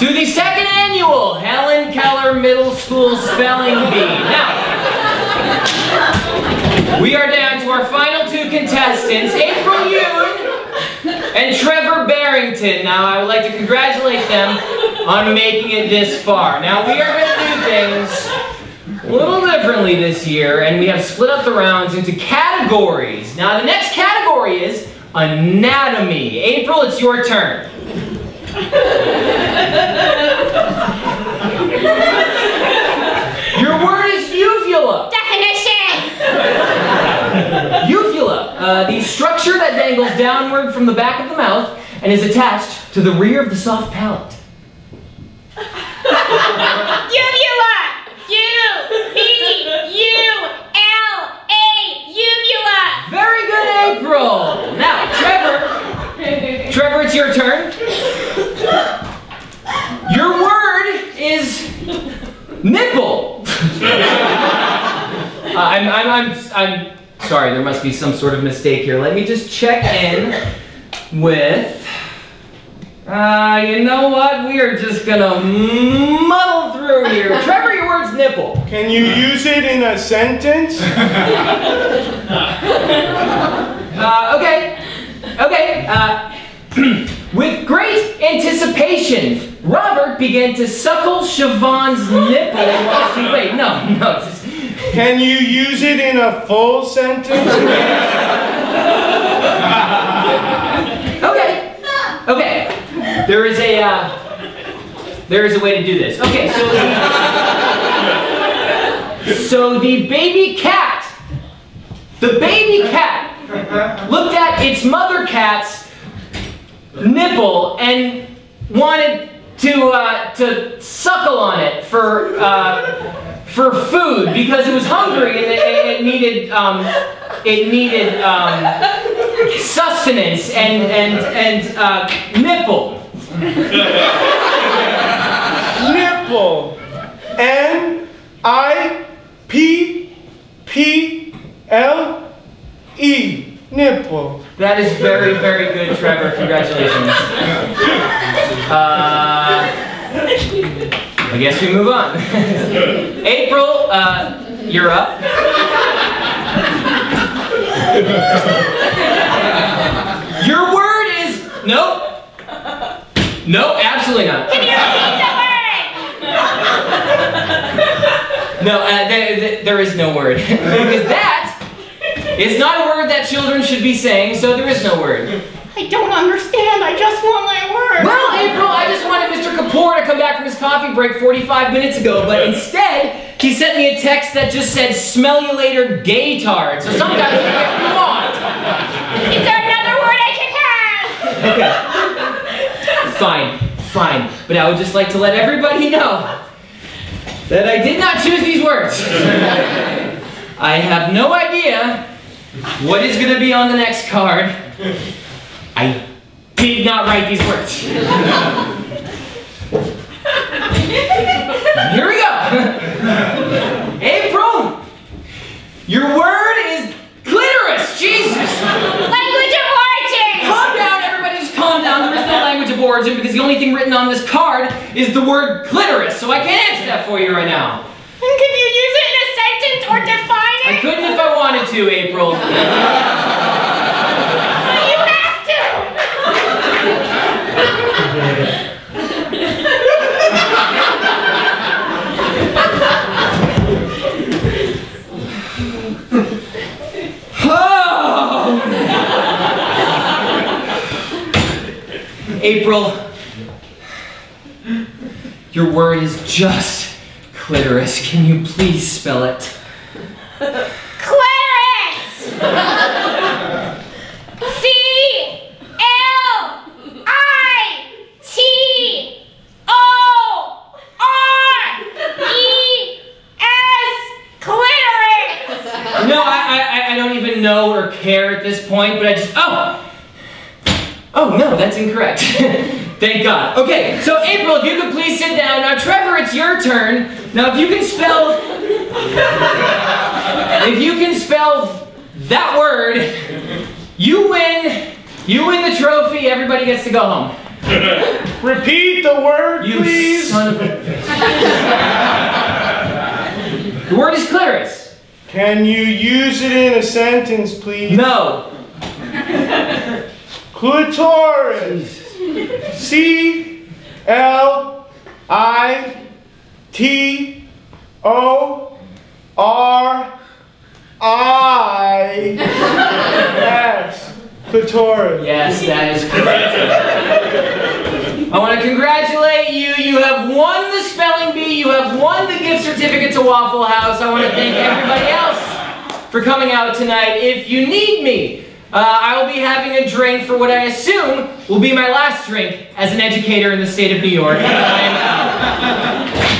to the second annual Helen Keller Middle School Spelling Bee. Now, we are down to our final two contestants, April Yoon and Trevor Barrington. Now, I would like to congratulate them on making it this far. Now, we are going to do things a little differently this year, and we have split up the rounds into categories. Now, the next category is anatomy. April, it's your turn. Your word is uvula. Definition! Uvula, uh, the structure downward from the back of the mouth and is attached to the rear of the soft palate. Uvula! U V U L A uvula! Very good, April. Now, Trevor. Trevor, it's your turn. Your word is nipple. Uh, I'm, I'm, I'm, I'm sorry. There must be some sort of mistake here. Let me just check in with. Uh, you know what? We are just gonna muddle through here. Trevor, your word's nipple. Can you use it in a sentence? Uh, okay. Okay. Uh, with great anticipation, Robert began to suckle Siobhan's nipple while she wait. No, no. Can you use it in a full sentence? okay. Okay. There is a uh, there is a way to do this. Okay. So the, so the baby cat, the baby cat, looked at its mother cat's nipple and wanted to uh, to suckle on it for uh, for food because it was hungry and it, it- needed um, it needed um, sustenance and and and uh, nipple. Nipple. N I P P L E. Nipple. That is very very good, Trevor. Congratulations. Uh, I guess we move on. April, uh, you're up. Your word is nope. Nope, absolutely not. Can you repeat the word? No, uh, there, there- there is no word because that is not a word that children should be saying. So there is no word. I don't understand. I just want my coffee break 45 minutes ago, but instead he sent me a text that just said "Smell you later, gay gaytard." So sometimes you get what you want. Is there another word I can have? Okay. Fine, fine. But I would just like to let everybody know that I did not choose these words. I have no idea what is going to be on the next card. I did not write these words. Here we go. April, your word is clitoris. Jesus. Language of origin! Calm down, everybody just calm down. There is no language of origin because the only thing written on this card is the word clitoris, so I can't answer that for you right now. And can you use it in a sentence or define it? I couldn't if I wanted to, April. You have to! Oh! April, your word is just clitoris. Can you please spell it? Clarence! C L I T O R E S clitoris! No, I, I, I don't even know or care at this point, but I just, oh! Oh, no, that's incorrect. Thank God. Okay, so April, if you could please sit down. Now, Trevor, it's your turn. Now, if you can spell, if you can spell that word, you win, you win the trophy, everybody gets to go home. Repeat the word, You please. son of a The word is clitoris. Can you use it in a sentence, please? No. Clitoris. C L I T O R I S. Clitoris. Yes, that is correct. I want to congratulate you. You have won the spelling bee. You have won the gift certificate to Waffle House. I want to thank everybody else for coming out tonight. If you need me, uh, I will be having a drink for what I assume will be my last drink as an educator in the state of New York.